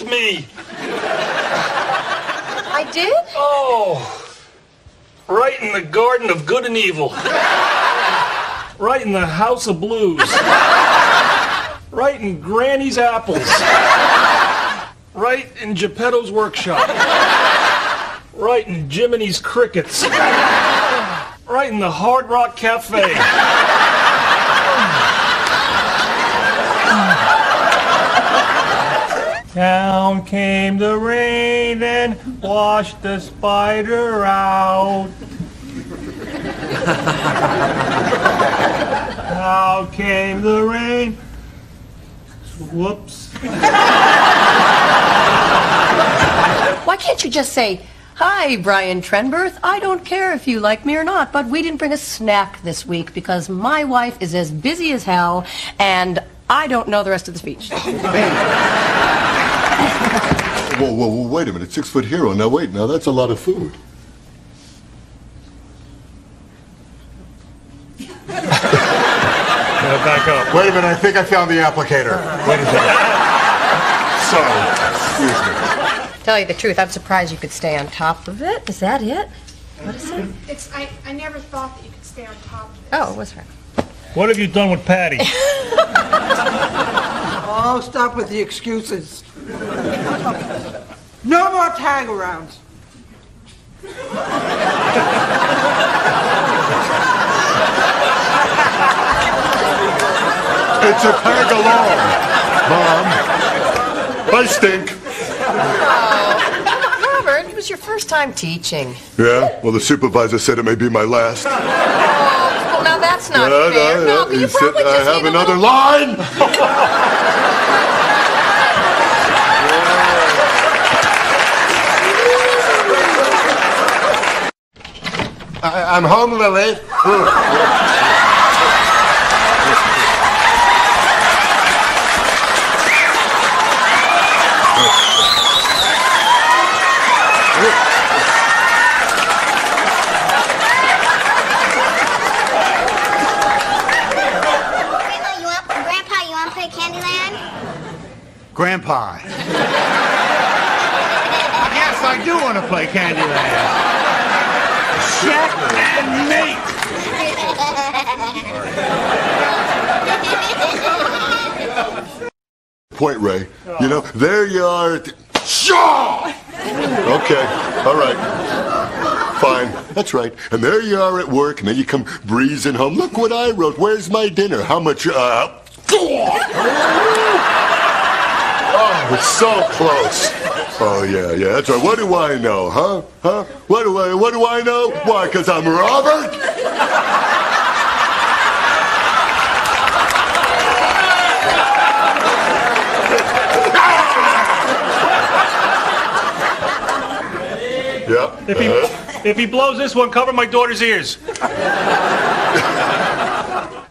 wrecked me. I did? Oh, right in the Garden of Good and Evil. Right in the House of Blues. Right in Granny's Apples. Right in Geppetto's Workshop. Right in Jiminy's Crickets. Right in the Hard Rock Cafe. Down came the rain and washed the spider out. Out came the rain. Whoops. Why can't you just say, Hi, Brian Trenberth. I don't care if you like me or not, but we didn't bring a snack this week because my wife is as busy as hell and I don't know the rest of the speech. Whoa, whoa, whoa, wait a minute. Six foot hero. Now, wait, now that's a lot of food. Now back up. Wait a minute, I think I found the applicator. Wait a second. Sorry. Excuse me. Tell you the truth, I'm surprised you could stay on top of it. Is that it? What is it? It's, I, I never thought that you could stay on top of it. Oh, what's right? What have you done with Patty? Oh, stop with the excuses. No more tag arounds. It's a tag along. Mom. I stink. Oh, Robert, it was your first time teaching. Yeah? Well, the supervisor said it may be my last. Well, now that's not Uh, fair. no, No, uh, but he you said probably I just have need a another little... line. I, I'm home, Lily. Grandma, you want, Grandpa, you want to play Candyland? Grandpa. yes, I do want to play Candyland. And mate. Point, Ray. You know, there you are. The... Shaw! Okay, all right. Fine, that's right. And there you are at work, and then you come breezing home. Look what I wrote. Where's my dinner? How much? Uh. Oh, it's so close. Oh yeah, yeah, that's right. What do I know, huh? Huh? What do I? What do I know? Why? Cause I'm Robert. Yeah. If he, uh-huh. if he blows this one, cover my daughter's ears.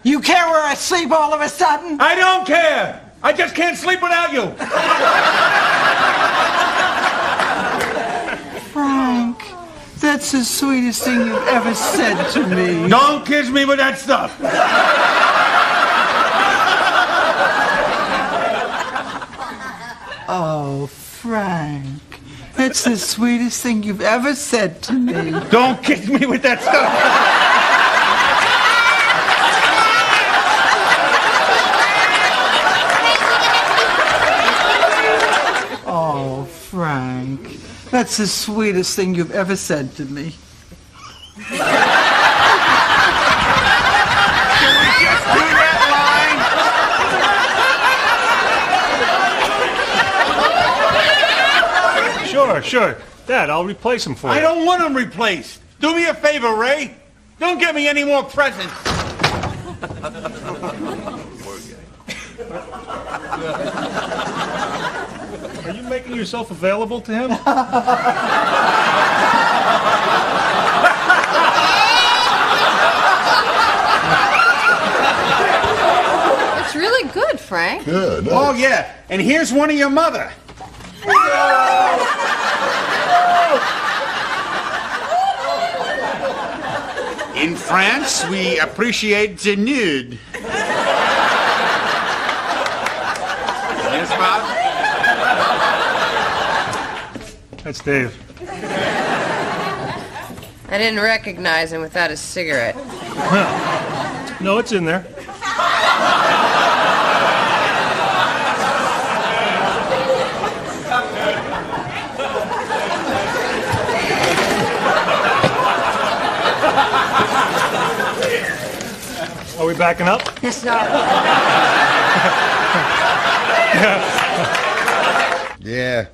You care where I sleep all of a sudden? I don't care. I just can't sleep without you. Frank, that's the sweetest thing you've ever said to me. Don't kiss me with that stuff. Oh, Frank, that's the sweetest thing you've ever said to me. Don't kiss me with that stuff. Oh, Frank, that's the sweetest thing you've ever said to me. Sure, sure. Dad, I'll replace him for you. I don't want him replaced. Do me a favor, Ray. Don't get me any more presents. Are you making yourself available to him? It's really good, Frank. Yeah. Nice. Oh, yeah. And here's one of your mother. In France, we appreciate the nude. Yes, Bob? That's Dave. I didn't recognize him without a cigarette. No, it's in there. Are we backing up? Yes, sir. Yeah.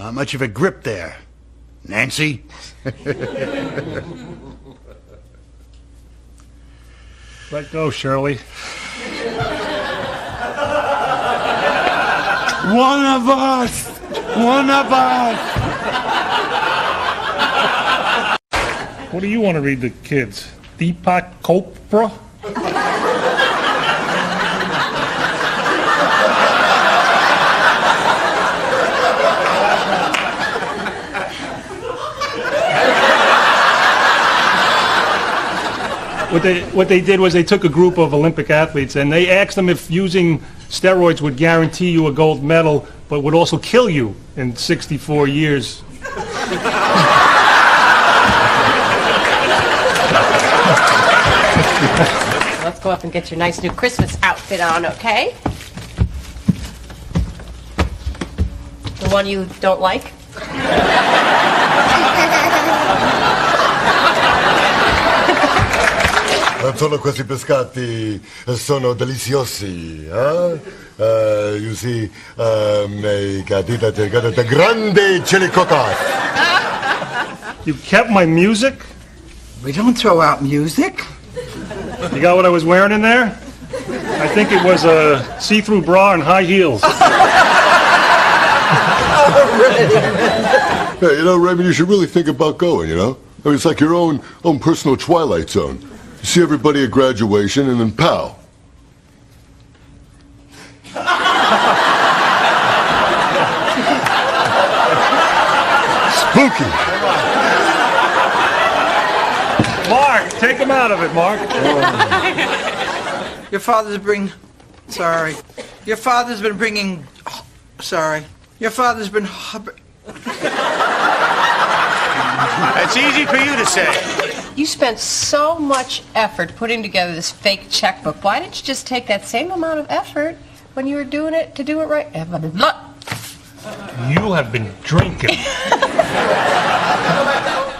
Not much of a grip there. Nancy? Let go, Shirley. One of us! One of us! What do you want to read the kids? Deepak Chopra? What they, what they did was they took a group of Olympic athletes and they asked them if using steroids would guarantee you a gold medal, but would also kill you in 64 years. Let's go up and get your nice new Christmas outfit on, okay? The one you don't like? Solo questi pescati sono deliziosi, eh? Uh, you see, uh, my gatita te got the grande chili cocas. You kept my music? We don't throw out music. You got what I was wearing in there? I think it was a see-through bra and high heels. Hey, you know, Raymond, you should really think about going, you know? I mean, it's like your own, own personal twilight zone. You see everybody at graduation and then pow. Spooky. Mark, take him out of it, Mark. Your father's bring. Sorry. Your father's been bringing. Sorry. Your father's been. That's easy for you to say. You spent so much effort putting together this fake checkbook. Why didn't you just take that same amount of effort when you were doing it to do it right? You have been drinking. Why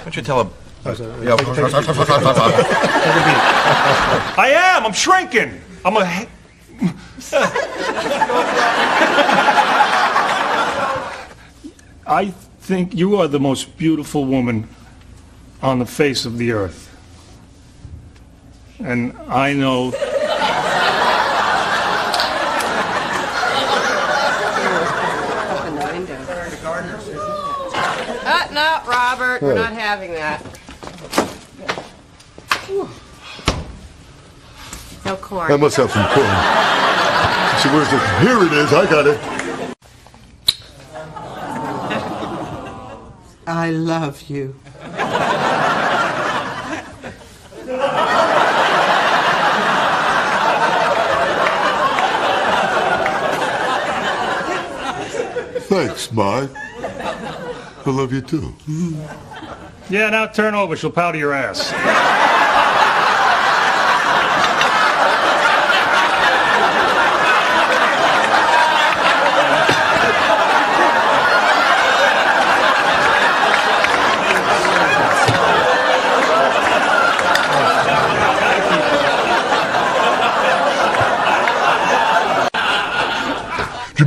don't you tell him? I am. I'm shrinking. I'm a. I think you are the most beautiful woman on the face of the earth. And I know Open the. Uh, no, Robert, we're not having that. No corn. I must have some corn. See, where's the... Here it is. I got it. I love you. Thanks, I love you too. Yeah, now turn over. She'll powder your ass.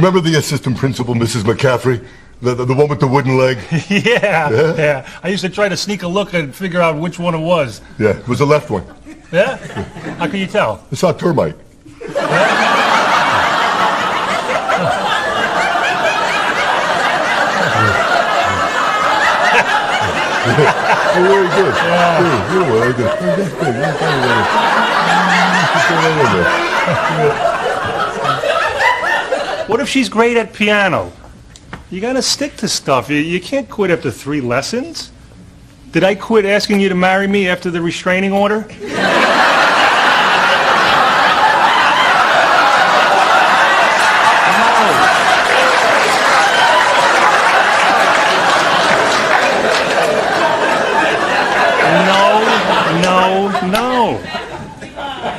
Remember the assistant principal, Mrs. McCaffrey? The, the, the one with the wooden leg? yeah, Yeah? yeah. I used to try to sneak a look and figure out which one it was. Yeah, it was the left one. Yeah? How can you tell? It's saw termite. Very good. Yeah. You're very good. That's good. That's very good. What if she's great at piano? You gotta stick to stuff. You, you can't quit after three lessons. Did I quit asking you to marry me after the restraining order?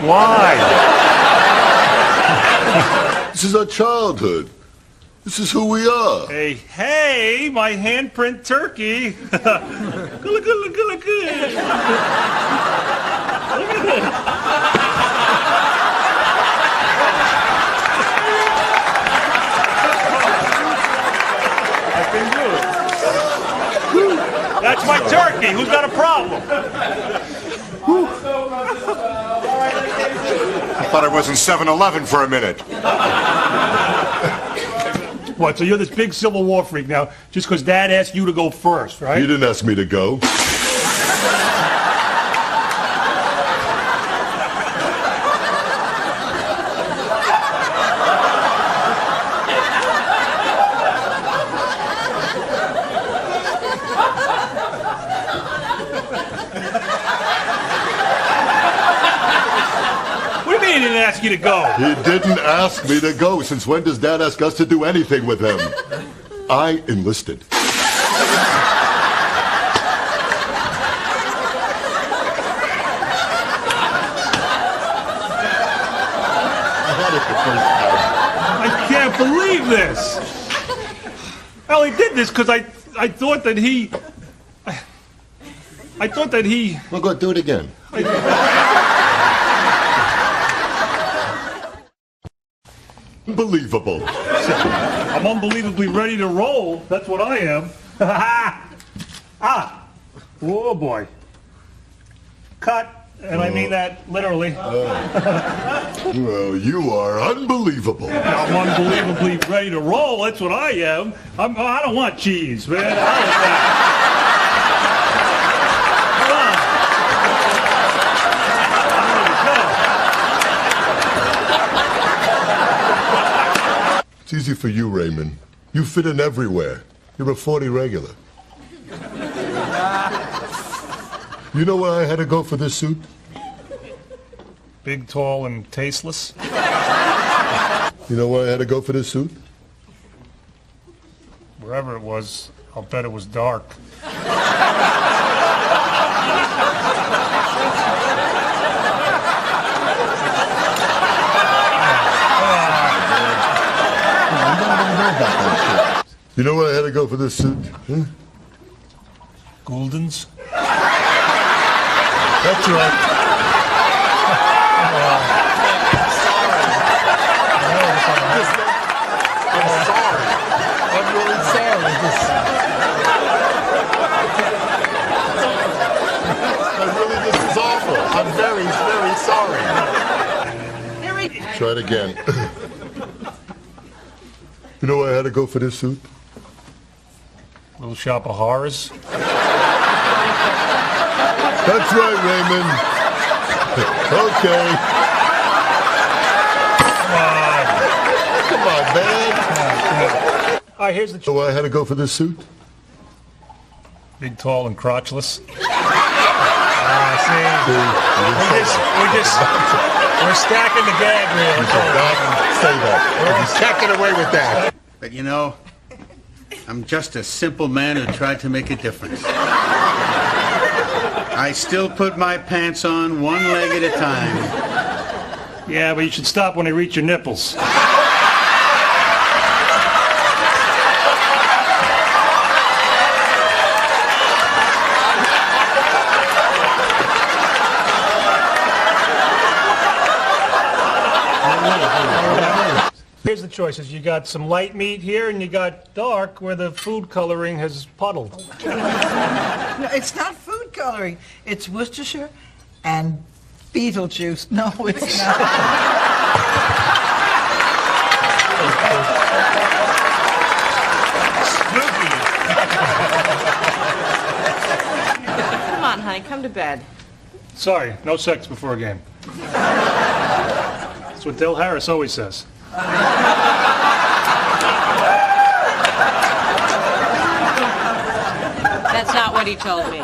Why? This is our childhood. This is who we are. Hey, hey, my handprint turkey. Look, look, look, look, look. At this. Good. That's my turkey. Who's got a problem? Thought I was in 7-Eleven for a minute. What, so you're this big Civil War freak now just because Dad asked you to go first, You right? didn't ask me to go. Didn't ask you to go? He didn't ask me to go. Since when does Dad ask us to do anything with him? I enlisted. I had it the first time. I can't believe this. I only did this because I, I thought that he... I, I thought that he... Well, go do it again. Unbelievable. I'm unbelievably ready to roll. That's what I am. ah! Oh boy. Cut. And I mean that literally. Well, you are unbelievable. I'm unbelievably ready to roll. That's what I am. I'm, I don't want cheese, man. I don't want that. It's easy for you, Raymond. You fit in everywhere. You're a 40 regular. You know where I had to go for this suit? Big, tall, and tasteless. You know where I had to go for this suit? Wherever it was, I'll bet it was dark. You know what I had to go for this suit? Huh? Gouldens? That's right. I'm really sorry. This- I really, this is awful. I'm very, very sorry. Try it again. you know where I had to go for this suit? Hmm? Little shop of horrors. That's right, Raymond. okay. Come on, Come on, man. All right, here's the You know I had to go for this suit? big, tall, and crotchless. Ah, see, we're just, we're just, we're stacking the gag reel. You say that. You can't get away with that. But you know, I'm just a simple man who tried to make a difference. I still put my pants on one leg at a time. Yeah, but you should stop when they reach your nipples. Here's the choices. You got some light meat here, and you got dark, where the food coloring has puddled. No, it's not food coloring. It's Worcestershire and Beetlejuice. No, it's not. Spooky. Come on, honey, come to bed. Sorry, no sex before a game. That's what Dale Harris always says. That's not what he told me.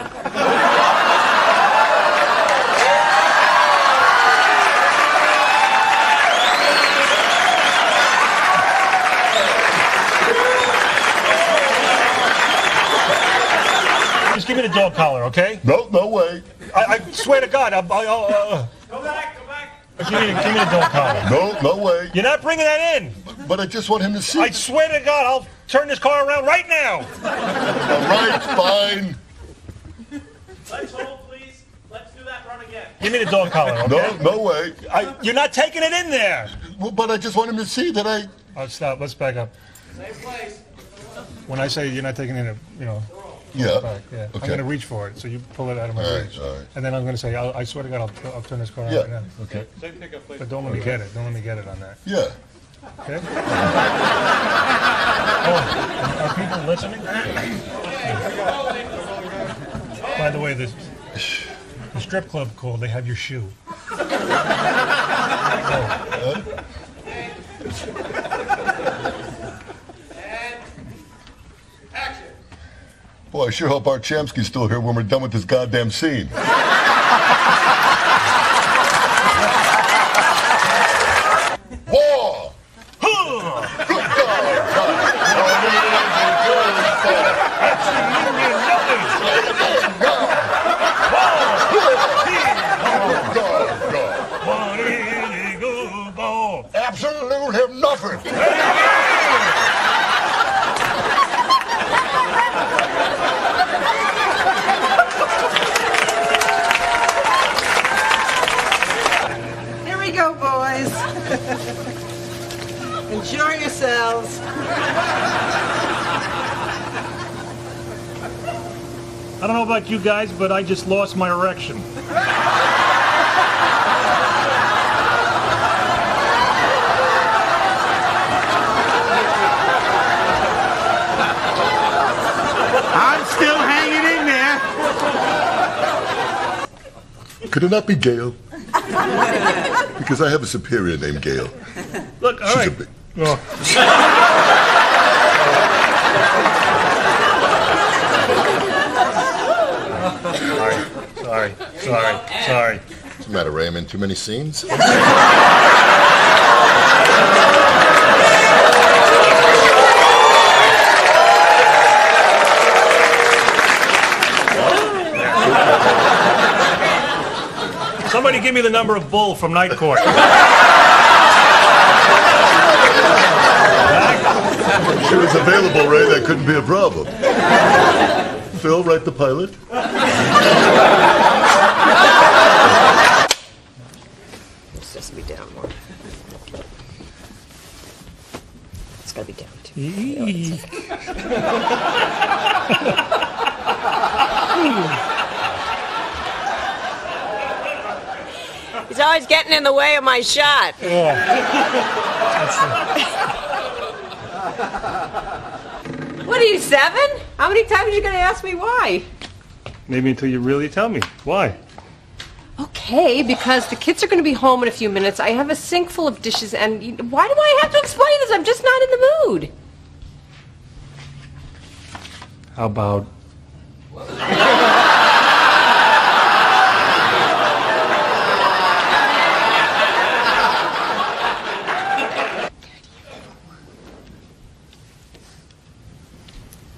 Just give me the dog collar, okay? No, no way. I, I swear to God, I'll, I'll, uh, Go back, go back. Give me, give me the dog collar. No, no way. You're not bringing that in. But I just want him to see. I swear to God, I'll turn this car around right now. All right, fine. Let's hold, please. Let's do that run again. Give me the dog collar, okay? No, no way. I, you're not taking it in there. Well, but I just want him to see that I. Oh, stop. Let's back up. Same place. When I say you're not taking it in, you know, Yeah. back, yeah. I'm going to reach for it, so you pull it out of my All right, reach. all right. And then I'm going to say, I'll, I swear to God, I'll, I'll turn this car around Yeah. right now. Okay. But don't let me get it. Don't let me get it on that. Yeah. Okay? oh, are people listening? By the way, the, the strip club called, they have your shoe. Oh. Boy, I sure hope Art Shamsky's still here when we're done with this goddamn scene. War! Good Absolutely nothing. Here we go, boys. Enjoy yourselves. I don't know about you guys, but I just lost my erection. I'm still hanging in there. Could it not be Gail? because I have a superior named Gail. Look, all She's right. A big. Oh. sorry, sorry, sorry, sorry. What's the matter, Ray? I'm in too many scenes? Somebody give me the number of Bull from Night Court. If she was available, Ray, that couldn't be a problem. Phil, write the pilot. It's just be down more. It's gotta be down too. He's always getting in the way of my shot. What are you, seven? How many times are you going to ask me why? Maybe until you really tell me. Why? Okay, because the kids are going to be home in a few minutes. I have a sink full of dishes, and why do I have to explain this? I'm just not in the mood. How about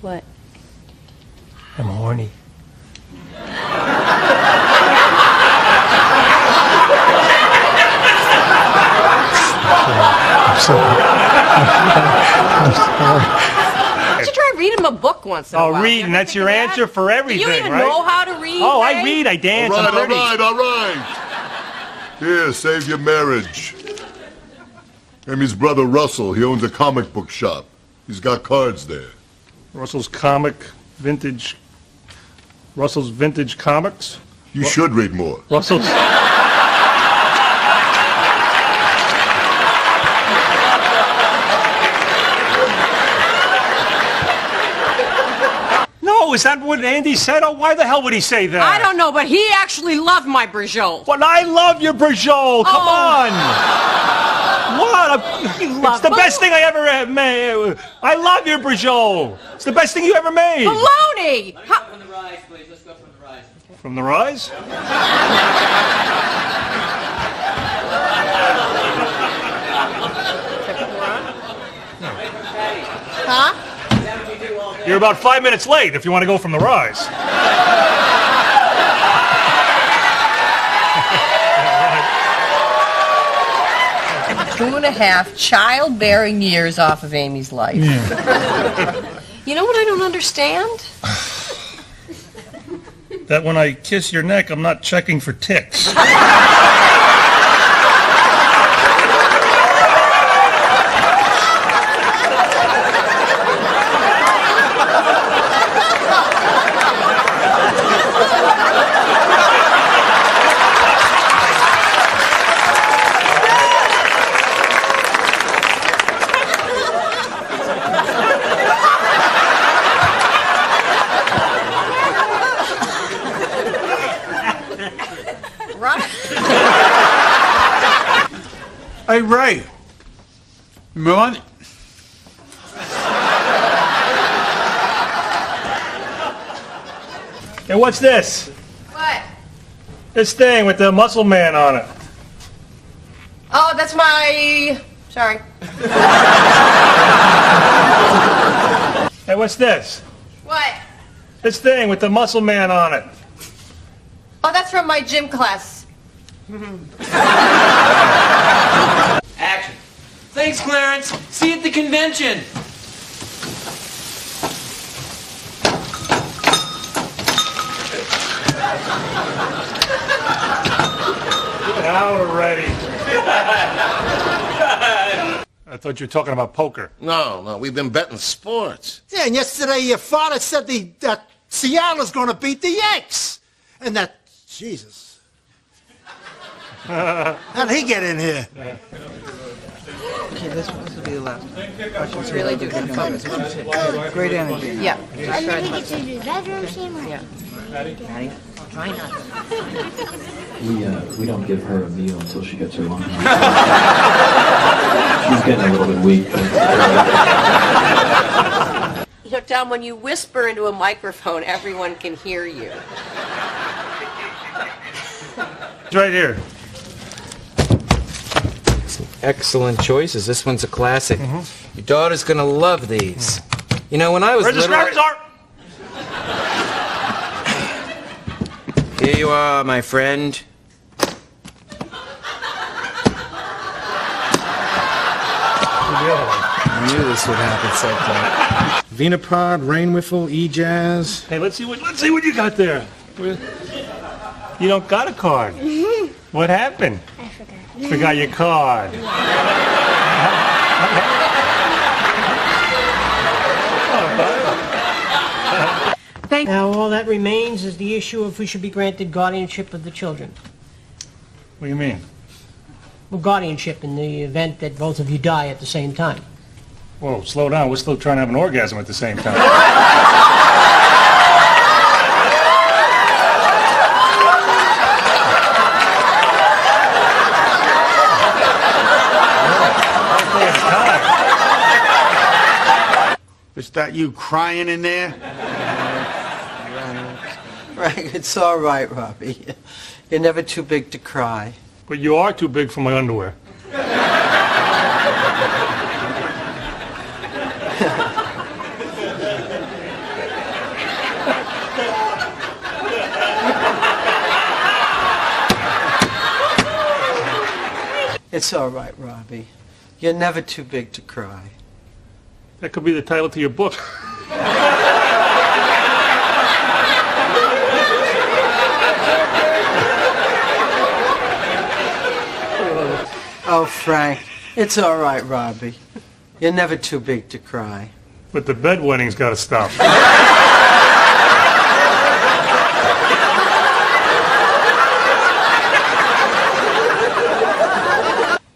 What? I'm horny. Why don't you try reading a book once in a Oh, while? reading. That's your answer for everything, Do everything, you even right? know how to read? Oh, I read. I All dance. right, I'm all pretty. right, all right. Here, save your marriage. Amy's brother Russell, he owns a comic book shop. He's got cards there. Russell's comic, vintage. Russell's vintage comics. You should read more. Russell's. No, is that what Andy said? Oh, why the hell would he say that? I don't know, but he actually loved my braciole. Well, I love your braciole. Come Oh. on. What? A, love it's the both. best thing I ever uh, made. I love your braciole. It's the best thing you ever made. Baloney! How- From the rise, please. Let's go from the rise. From the rise? Huh? You're about five minutes late if you want to go from the rise. two and a half childbearing years off of Amy's life. You know what I don't understand? That when I kiss your neck, I'm not checking for ticks. Right? Hey, Ray. Remember? Hey, what's this? What? This thing with the muscle man on it. Oh, that's my. Sorry. Hey, what's this? What? This thing with the muscle man on it. Oh, that's from my gym class. Action. Thanks, Clarence. See you at the convention. Get out already. I thought you were talking about poker. No, no, we've been betting sports. Yeah, and yesterday your father said the, that Seattle's going to beat the Yanks. And that, Jesus. How'd he get in here? Okay, this this will be the last. Questions Really do good focus. Great energy. Yeah. And then we get to the bedroom scene. Yeah. Patty, try not to. We, uh, we don't give her a meal until she gets her lung. She's getting a little bit weak. But, You know, Tom, when you whisper into a microphone, everyone can hear you. It's right here. Excellent choices. This one's a classic. Mm-hmm. Your daughter's gonna love these. You know, when I was Where's the little, scrappers are? here you are, my friend. I knew this would happen sometime. Venapod, Rain Wiffle, E-Jazz. Hey, let's see what let's see what you got there. You don't got a card. Mm-hmm. What happened? I forgot. Forgot your card. Thank now, all that remains is the issue of who should be granted guardianship of the children. What do you mean? Well, guardianship in the event that both of you die at the same time. Whoa, slow down. We're still trying to have an orgasm at the same time. that you crying in there? right, it's all right, Robbie. You're never too big to cry. But you are too big for my underwear. It's all right, Robbie. You're never too big to cry. That could be the title to your book. Oh, Frank, it's all right, Robbie. You're never too big to cry. But the bedwetting's got to stop.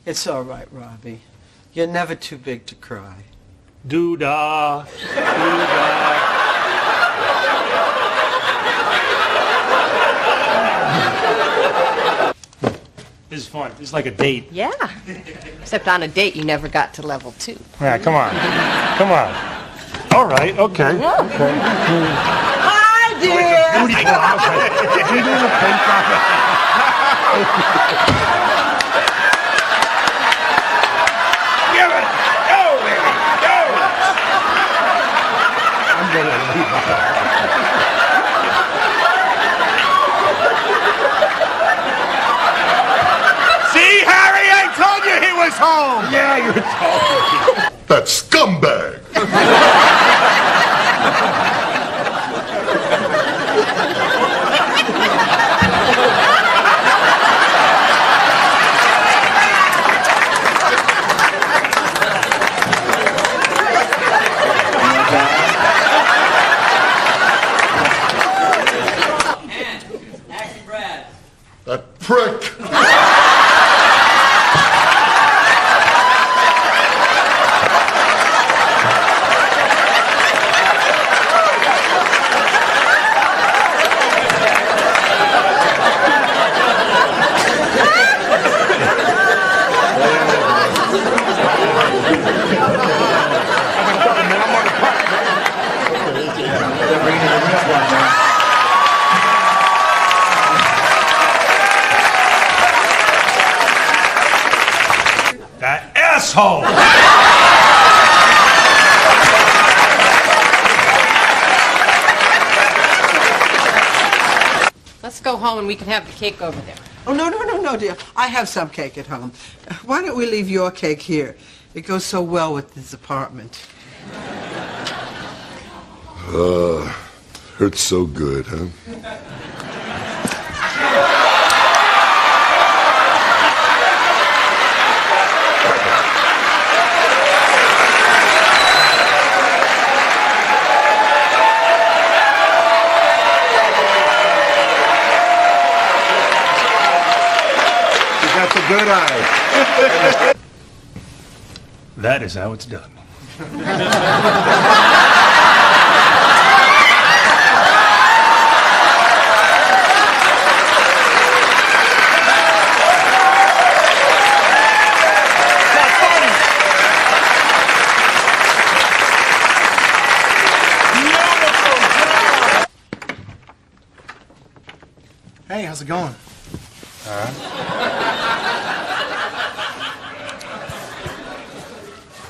It's all right, Robbie. You're never too big to cry. Doo-dah. Doo-dah. This is fun. Is like a date. Yeah. Except on a date, you never got to level two. Yeah, come on. Come on. All right, okay. Yeah. okay. Hi, dear. Give it! Go, baby! Go! I'm gonna leave. See, Harry, I told you he was us home. Yeah, you're talking. that scumbag. That prick. That asshole! Let's go home and we can have the cake over there. Oh, no, no, no, no, dear. I have some cake at home. Why don't we leave your cake here? It goes so well with this apartment. Uh, hurts so good, huh? Good eye. That is how it's done. Hey, how's it going?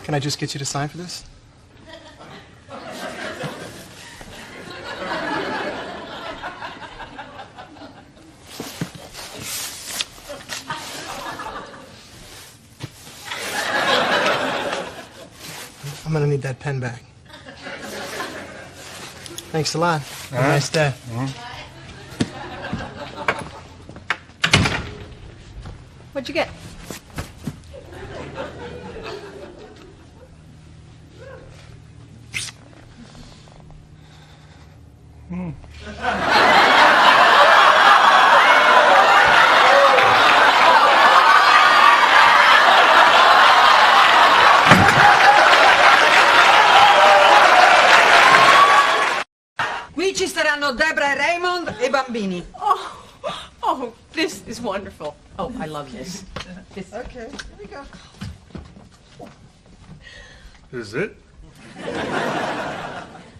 Can I just get you to sign for this? I'm gonna need that pen back. Thanks a lot. Have a right. nice day. What'd you get? Qui ci saranno Debra e Raymond e i bambini. Oh, oh, this is wonderful. Oh, I love this. this Okay, here we go. Is it?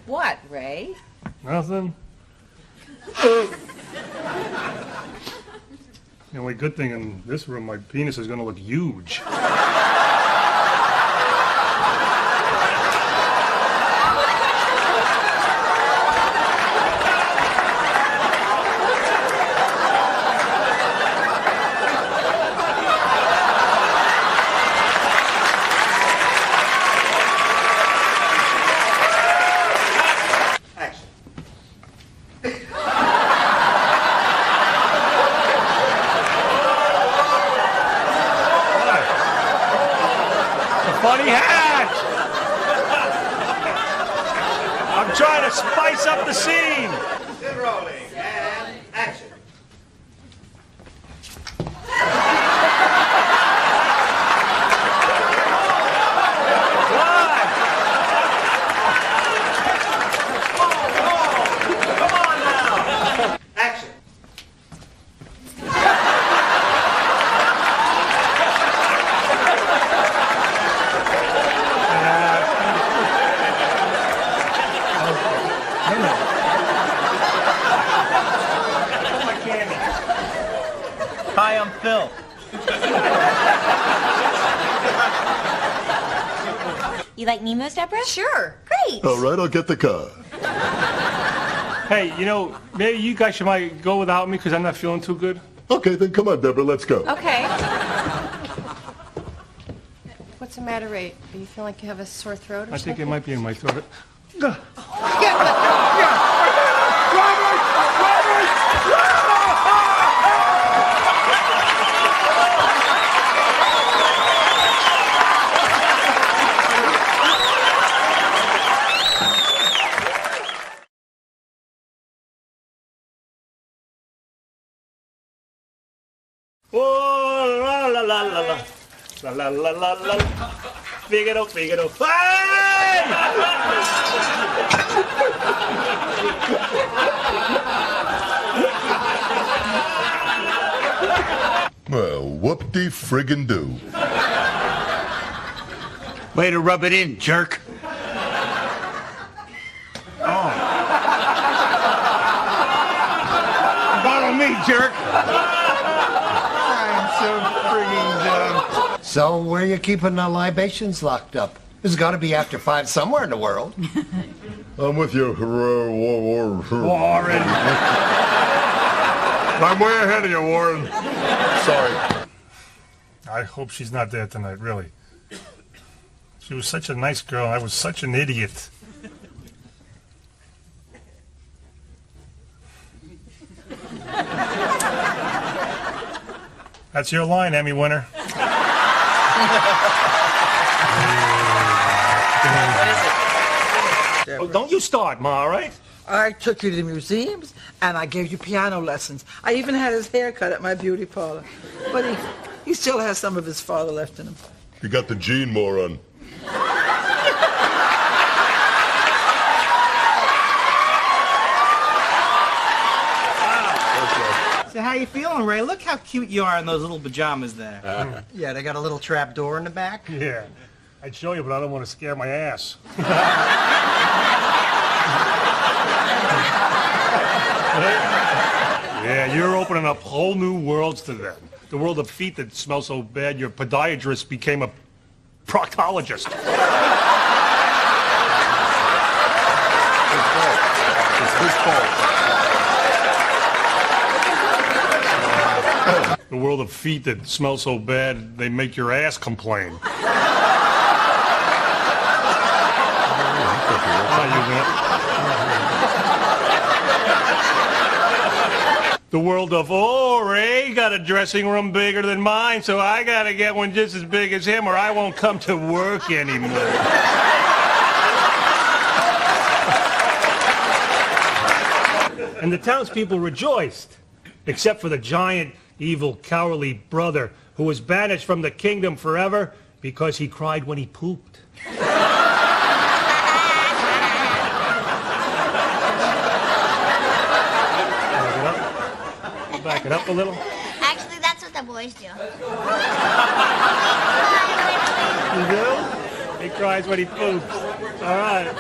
what, Ray? Nothing. The only good thing in this room, my penis is gonna look huge. A funny hat! I'm trying to spice up the scene. Sit rolling and action. Action. Hi, I'm Phil. You like Nemo's, Deborah? Sure. All right, I'll get the car. Hey, you know, maybe you guys should might go without me because I'm not feeling too good. Okay, then come on, Deborah, let's go. Okay. What's the matter, Ray? Do you feel like you have a sore throat or I think it might be in my throat. Oh, La la la la la. Figaro, Figaro. Well, whoop-de friggin' do. Way to rub it in, jerk. Oh. Follow me, jerk. I'm so frigging dumb. So, where are you keeping the libations locked up? There's got to be after five somewhere in the world. I'm with you, Warren. Warren. I'm way ahead of you, Warren. Sorry. I hope she's not there tonight, really. She was such a nice girl. I was such an idiot. That's your line, Emmy winner. Oh, don't you start, Ma, all right? I took you to the museums and I gave you piano lessons. I even had his hair cut at my beauty parlor. But he, he still has some of his father left in him. You got the gene, moron. So how you feeling, Ray? Look how cute you are in those little pajamas there. Uh-huh. Yeah, they got a little trap door in the back. Yeah. I'd show you, but I don't want to scare my ass. yeah, you're opening up whole new worlds to them. The world of feet that smell so bad, your podiatrist became a proctologist. It's his fault. The world of feet that smell so bad, they make your ass complain. Ah, the world of, oh, Ray got a dressing room bigger than mine, so I gotta get one just as big as him or I won't come to work anymore. and the townspeople rejoiced, except for the giant, evil, cowardly brother who was banished from the kingdom forever because he cried when he pooped. Back it up. Back it up a little. Actually, that's what the boys do. You do? He cries when he poops. All right.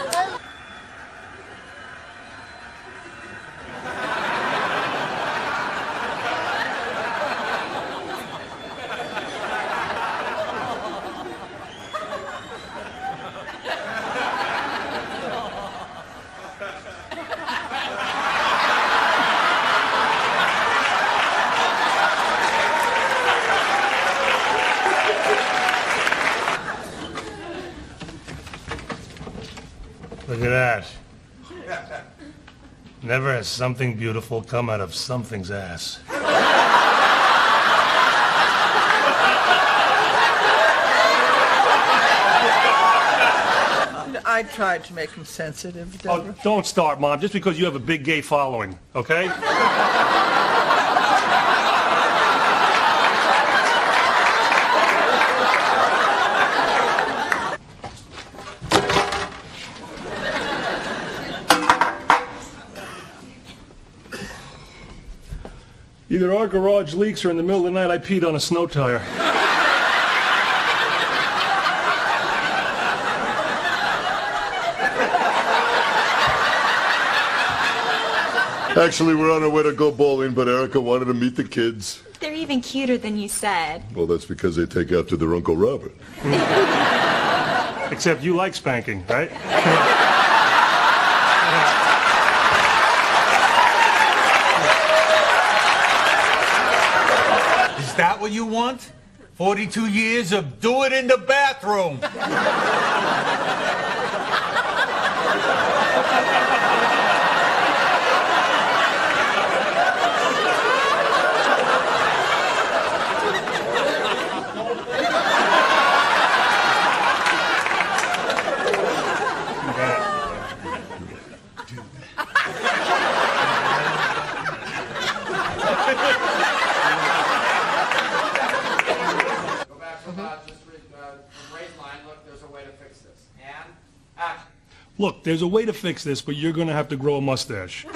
Look at that. Never has something beautiful come out of something's ass. I tried to make him sensitive, Oh, don't start, Mom, just because you have a big gay following, okay? Garage leaks or in the middle of the night I peed on a snow tire. Actually, we're on our way to go bowling, but Erica wanted to meet the kids. They're even cuter than you said. Well, that's because they take after their Uncle Robert. Except you like spanking, right? that what you want? 42 years of do it in the bathroom. Go back from uh, just re- uh, from Ray's line. Look, there's a way to fix this. And action. Look, there's a way to fix this, but you're going to have to grow a mustache.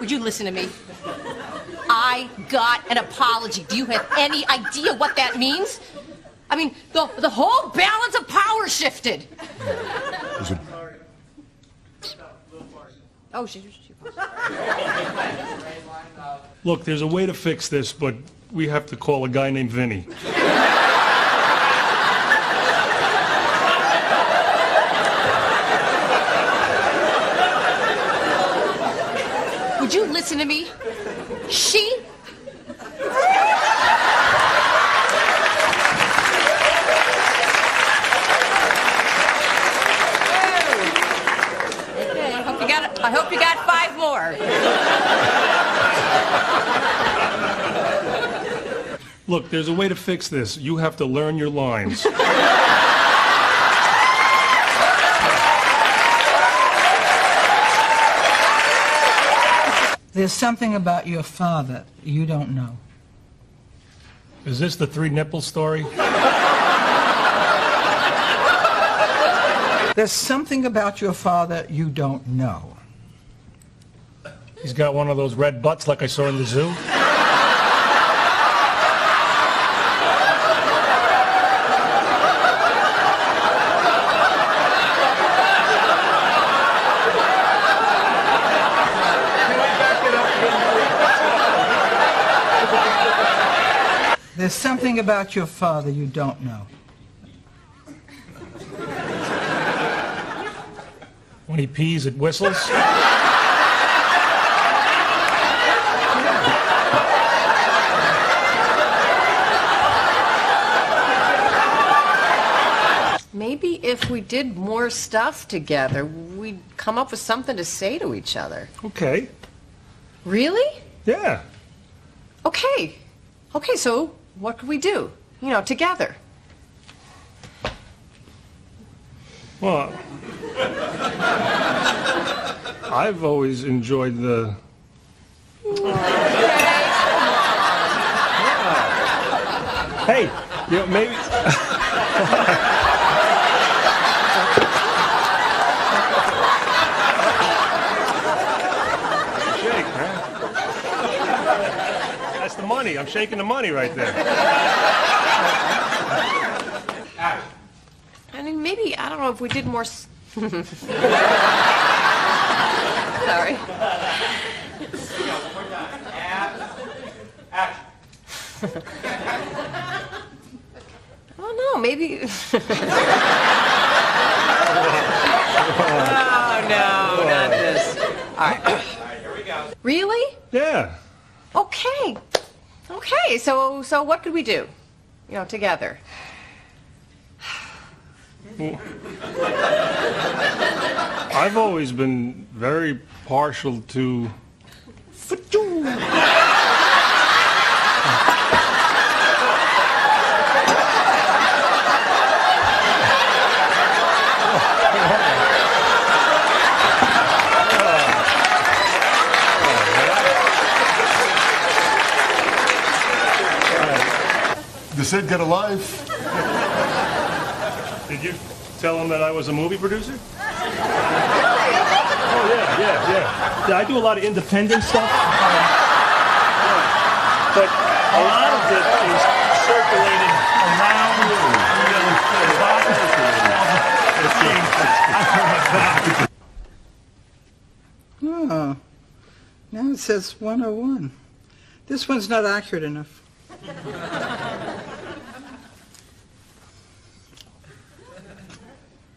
Would you listen to me? I got an apology. Do you have any idea what that means? I mean, the, the whole balance of power shifted. Oh, she, she Look, there's a way to fix this, but we have to call a guy named Vinny. Would you listen to me? She Okay, I hope you got I hope you got five more. Look, there's a way to fix this. You have to learn your lines. There's something about your father you don't know. Is this the three nipple story? There's something about your father you don't know. He's got one of those red butts like I saw in the zoo. There's something about your father you don't know. When he pees, it whistles. Maybe if we did more stuff together, we'd come up with something to say to each other. Okay. Really? Yeah. Okay. Okay, so what could we do? You know, together. Well, I've always enjoyed the. Hey, you know, maybe. Shake, man. That's the money. I'm shaking the money right there. I mean, maybe, I don't know if we did more. Sorry. I don't know, maybe. oh, no, not this. All right. Really? Yeah. Okay. Okay, so so what could we do? You know, together. I've always been very partial to. Does Sid get a life? Did you tell him that I was a movie producer? Oh yeah, yeah, yeah. Yeah, I do a lot of independent stuff. But a lot of it is circulated around Oh, now it says 101. This one's not accurate enough.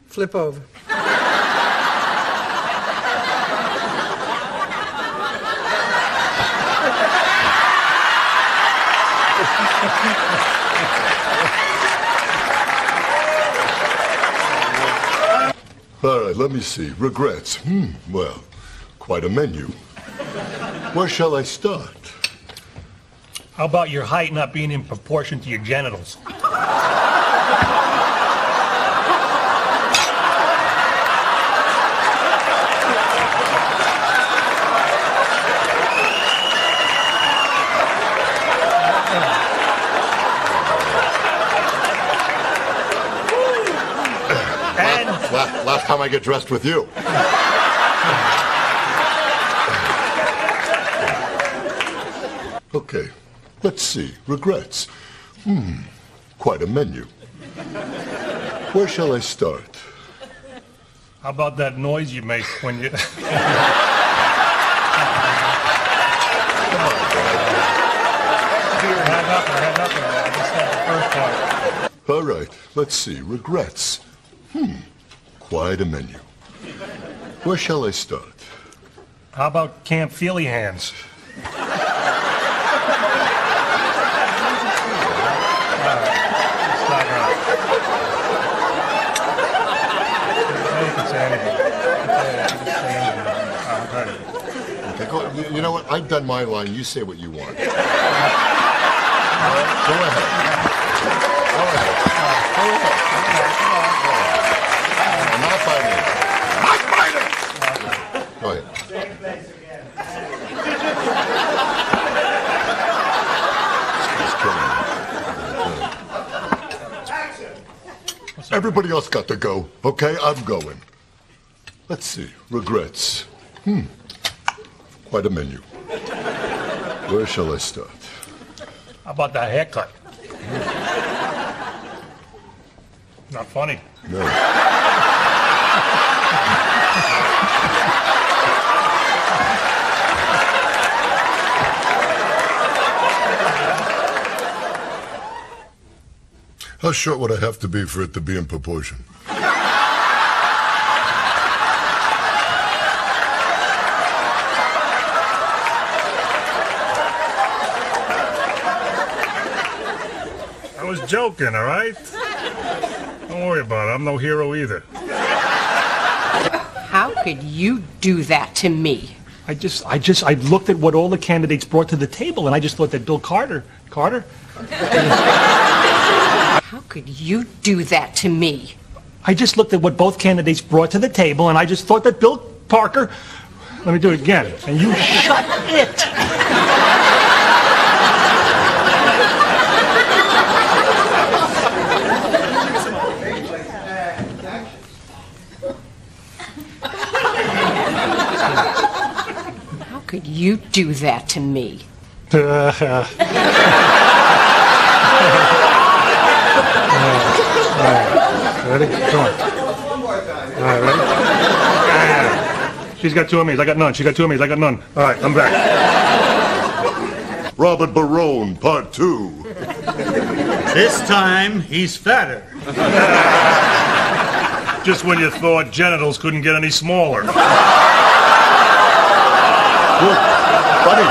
Flip over. All right, let me see. Regrets. Hmm, well, quite a menu. Where shall I start? How about your height not being in proportion to your genitals? Last time I get dressed with you. Okay, let's see. Regrets. Hmm, quite a menu. Where shall I start? How about that noise you make when you... I had nothing, I had nothing. I just had the first part. All right, let's see. Regrets. Hmm, quite a menu. Where shall I start? How about Camp Feely Hands? Okay, go, you- you know what? I've done my line. You say what you want. All right, go ahead. Go ahead. Go ahead. Not by me. Not by me. Go ahead. He's killing me. Everybody else got to go. Okay, I'm going. Let's see. Regrets. Hmm. Quite a menu. Where shall I start? How about that haircut? Not funny. No. How short would I have to be for it to be in proportion? I was joking, all right? Don't worry about it. I'm no hero either. How could you do that to me? I just, I just, I looked at what all the candidates brought to the table, and I just thought that Bill Carter, Carter, How could you do that to me? I just looked at what both candidates brought to the table, and I just thought that Bill Parker. Let me do it again. And you shut it. How could you do that to me? Uh, Ready? Come on. All right, ready? Ah. She's got two of me. I got none. She got two of me. I got none. All right, I'm back. Robert Barone, part two. This time, he's fatter. Just when you thought genitals couldn't get any smaller. Good. Funny.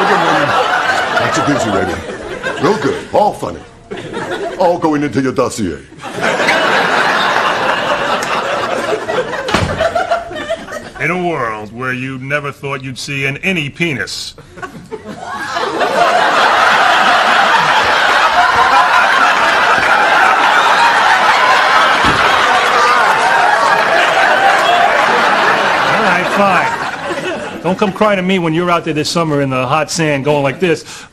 Look at me. That's a busy rating. Real good. All funny. All going into your dossier. In a world where you never thought you'd see an any penis. All right, fine. Don't come crying to me when you're out there this summer in the hot sand going like this.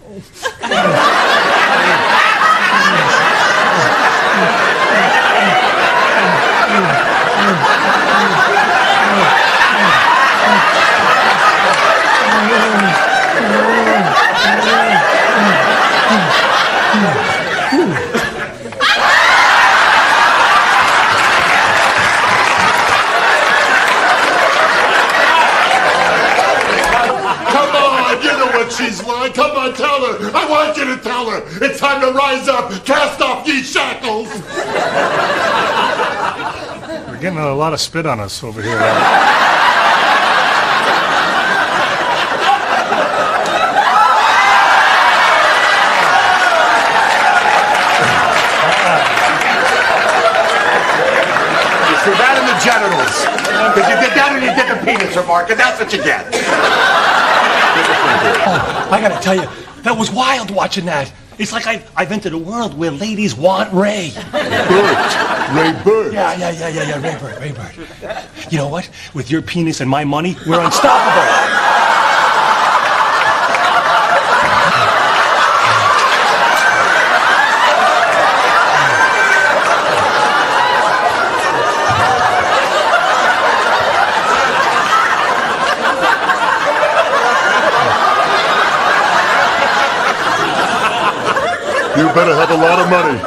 Come on, you know what she's like. Come on, tell her. I Oh, want you to tell her. It's time to rise up. Cast off ye shackles. We're getting a lot of spit on us over here. You see that in the genitals. Because you did that when you did the penis remark, and that's what you get. Oh, I gotta tell you, that was wild watching that. It's like I, I've entered a world where ladies want Ray. Bird. Ray Bird. Yeah, yeah, yeah, yeah, yeah, Ray Bird, Ray Bird. You know what? With your penis and my money, we're unstoppable. Better have a lot of money.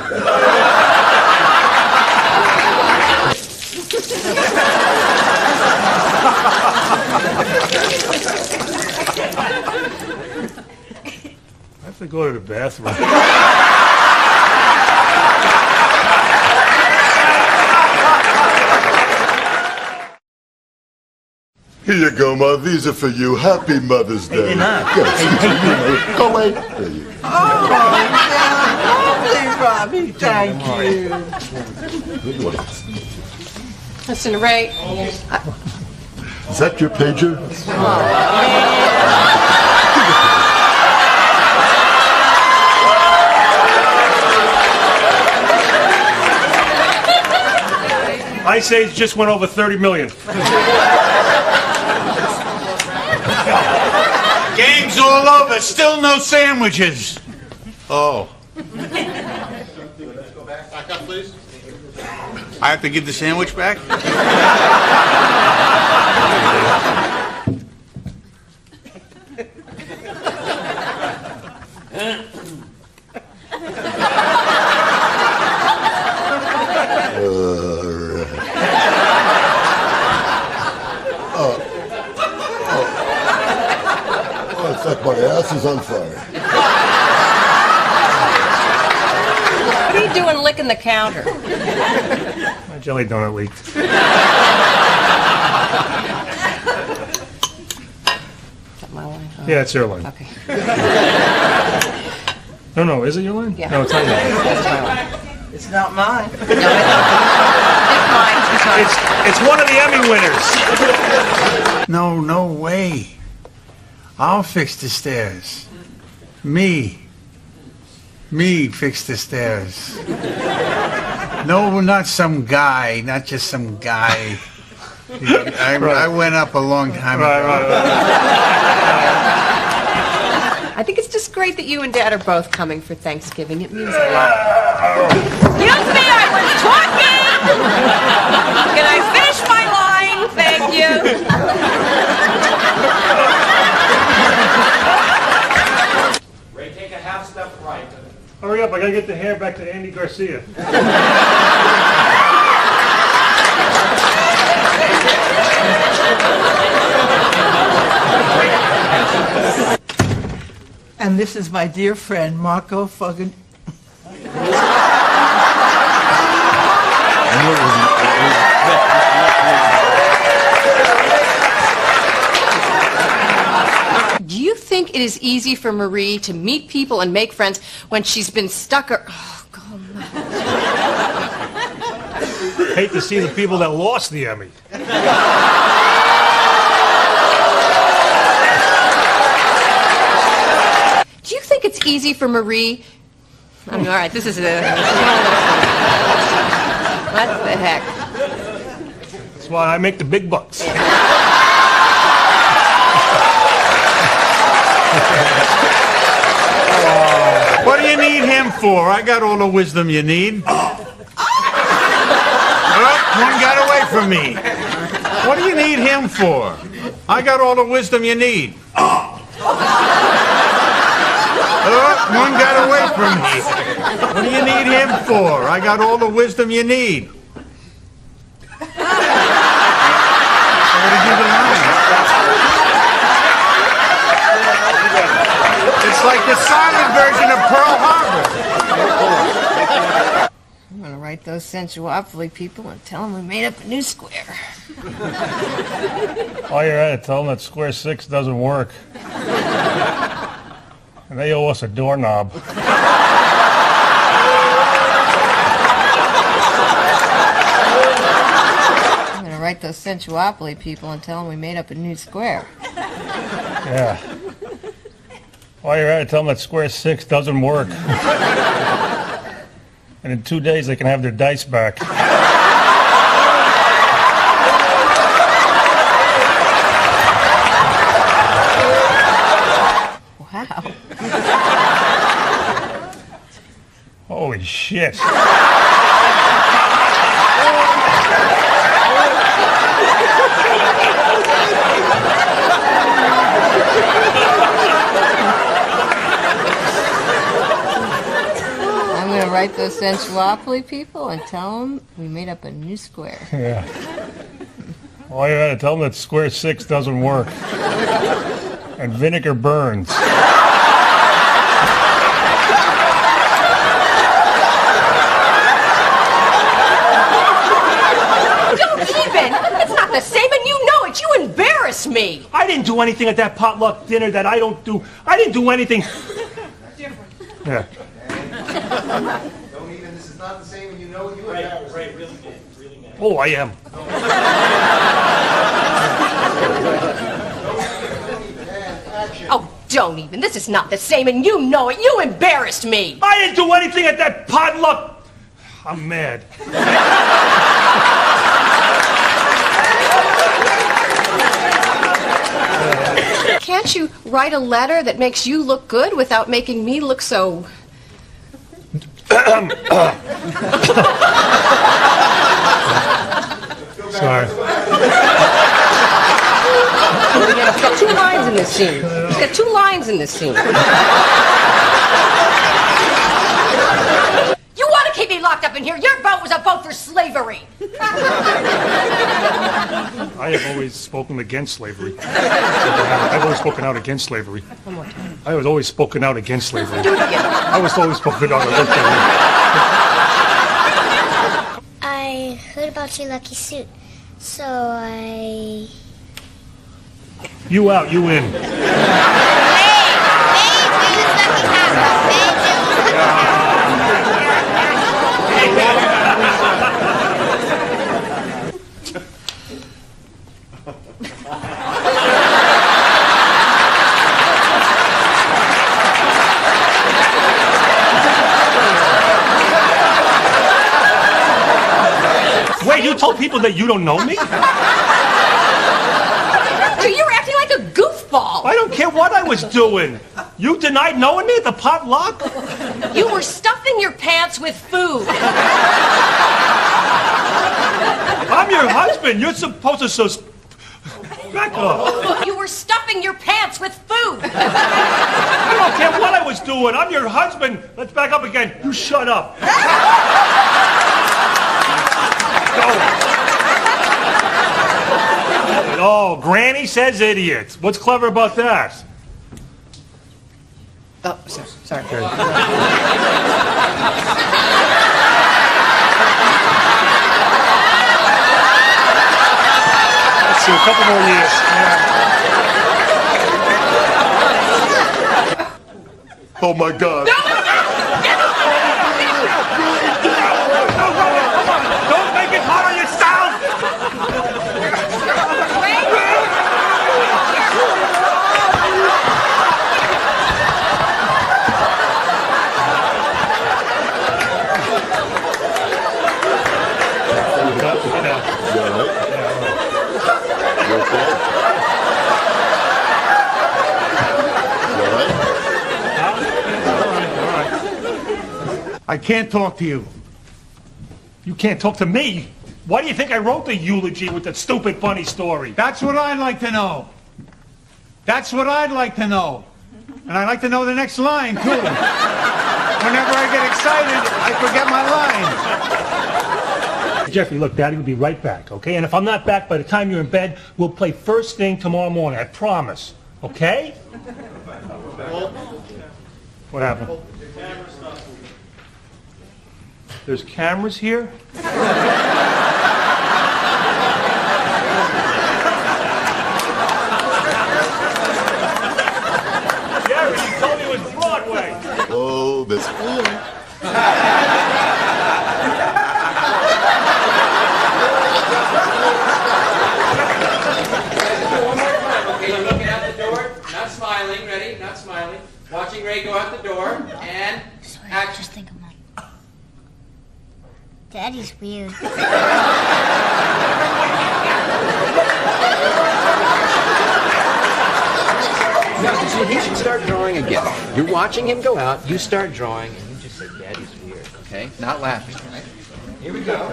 I have to go to the bathroom. Here you go, Ma. These are for you. Happy Mother's Day. they're not. Yes. Go away. There you go. Oh. Thank you. Listen, Ray. Is that your pager? I say it just went over 30 million. Game's all over. Still no sandwiches. Oh. Back up, please. I have to give the sandwich back? Oh. Oh. Oh, it's like my ass is on fire. What are you doing licking the counter? My jelly donut leaked. Is that my line? Oh. Yeah, it's your line. Okay. No, no, is it your line? Yeah. No, it's not your line. That's my line. It's not mine. It's, it's one of the Emmy winners. No, no way. I'll fix the stairs. Me. Me fix the stairs. No, not some guy, not just some guy. I, I went up a long time ago. I think it's just great that you and Dad are both coming for Thanksgiving. It means a lot. Excuse me, I was talking! Can I finish my line? Thank you. Ray, take a half step right. Hurry up, I gotta get the hair back to Andy Garcia. And this is my dear friend, Marco Fucking. Do you think it is easy for Marie to meet people and make friends when she's been stuck or. Oh, God. Hate to see the people that lost the Emmy. Do you think it's easy for Marie? I mean, all right, this is a. What the heck? That's why I make the big bucks. What do you need him for? I got all the wisdom you need. Oh, one got away from me. What do you need him for? I got all the wisdom you need. Oh, one got away from me. What do you need him for? I got all the wisdom you need. It's like the silent version of Pearl Harbor. Gonna write those sensuopoly people and tell them we made up a new square. While oh, you're at it, tell them that square six doesn't work. And they owe us a doorknob. I'm gonna write those sensuopoly people and tell them we made up a new square. Yeah. While you're at it, tell them that square six doesn't work. And in two days, they can have their dice back. Wow. Holy shit. I'm gonna write those sensuopoly people and tell them we made up a new square. Yeah. While you're at it, tell them that square six doesn't work. And vinegar burns. Don't even! It's not the same, and you know it. You embarrass me. I didn't do anything at that potluck dinner that I don't do. I didn't do anything. Yeah. Don't even, this is not the same, and you know you embarrassed. Right, really good, really good. Oh, I am. Oh, don't even. This is not the same, and you know it. You embarrassed me. I didn't do anything at that potluck. I'm mad. Can't you write a letter that makes you look good without making me look so. Sorry. He's got two lines in this scene. He's got two lines in this scene. You want to keep me locked up in here? Your vote was a vote for slavery. I have always spoken against slavery. I've always spoken out against slavery. One more time. I was always spoken out against slavery. Do it again. I was always spoken out against slavery. I heard about your lucky suit, so I. You out, you in. Wait, you told people that you don't know me? So you're acting like a goofball. I don't care what I was doing. You denied knowing me at the potluck? You were stuffing your pants with food. I'm your husband. You're supposed to sus- back up. You were stuffing your pants with food. I don't care what I was doing. I'm your husband. Let's back up again. You shut up. Oh, Granny says idiot. What's clever about that? Oh, sorry. sorry. Let's see, a couple more years. Oh my God. Don't make it hard on yourself. You all right? You okay? You all right? I can't talk to you. You can't talk to me. Why do you think I wrote the eulogy with that stupid funny story? That's what I'd like to know. That's what I'd like to know. And I'd like to know the next line, too. Whenever I get excited, I forget my line. Jeffrey, look, Daddy will be right back, okay? And if I'm not back by the time you're in bed, we'll play first thing tomorrow morning. I promise. Okay? What happened? There's cameras here? Jerry, you told me it was Broadway. Oh, this. Okay, you're looking out the door, not smiling, ready? Not smiling. Watching Ray go out the door, and action. Just think of mine. Daddy's weird. No, he should start drawing again. You're watching him go out, you start drawing, and you just say, Daddy's weird, okay? Not laughing, all right? Here we go.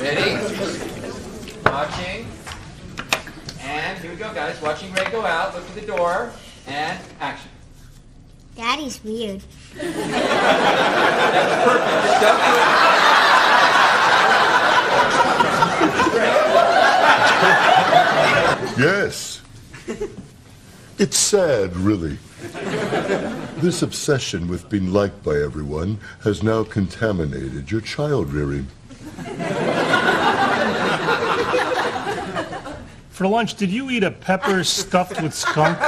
Ready? Watching. And here we go, guys. Watching Ray go out, look to the door, and action. Daddy's weird. Yes. It's sad, really. This obsession with being liked by everyone has now contaminated your child rearing. For lunch, did you eat a pepper stuffed with skunk?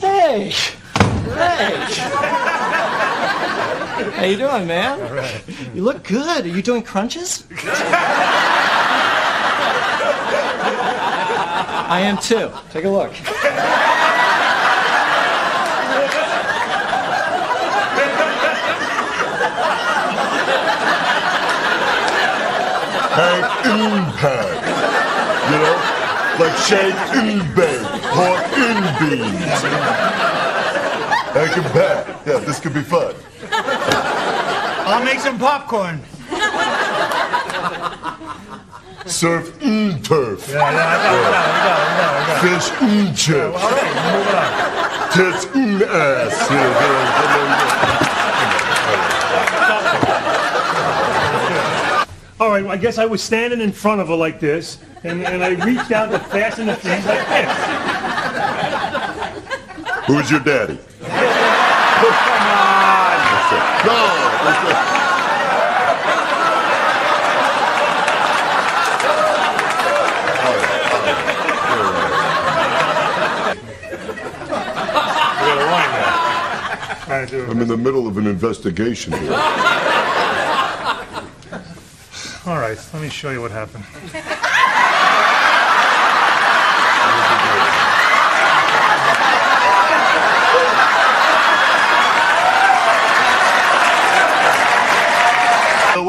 Hey! Hey! How you doing, man? All right. You look good. Are you doing crunches? I am too. Take a look. Hank Impact. You know? Like hot in beans. Hank Impact. Yeah, this could be fun. I'll make some popcorn. Surf mm turf. Yeah, yeah, I got it, I got it, I got it, I got it. Fish mm chips. All right, move on. Tits mm ass. Yeah, yeah, yeah, All right, well, I guess I was standing in front of her like this, and, and I reached out to fasten the things like this. Who's your daddy? Oh, come on! No, that's it. Yeah, why not? Trying to do it. I'm in the middle of an investigation here. All right, let me show you what happened.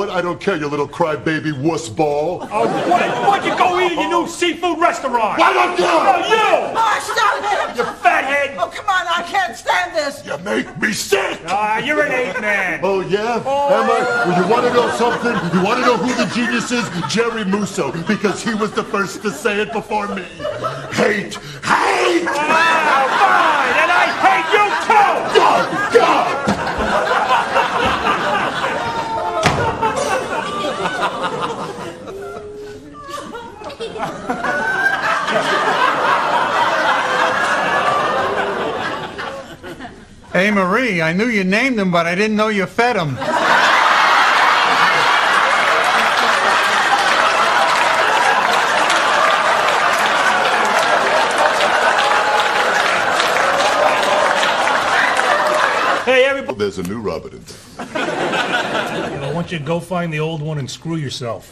What? I don't care, you little crybaby wuss ball. Oh, why, why'd you go eat at your new seafood restaurant? Why don't you? No, you! Oh, stop it! You fathead! Oh, come on, I can't stand this. You make me sick! Ah, you're an ape man. Oh, yeah? Am I? Well, you want to know something? You want to know who the genius is? Jerry Musso, because he was the first to say it before me. Hate! Hate! Ah, fine, and I hate you too! God! God! Hey, Marie, I knew you named him, but I didn't know you fed him. Hey, everybody. There's a new Robert in town. I want you to go find the old one and screw yourself.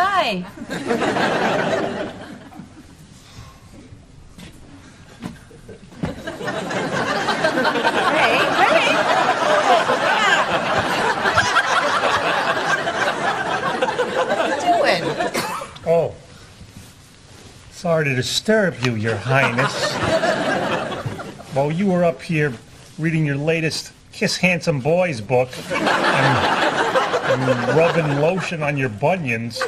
Hi. Ray, Ray. What are you doing? Oh. Sorry to disturb you, Your Highness. While you were up here reading your latest Kiss Handsome Boys book and, and rubbing lotion on your bunions,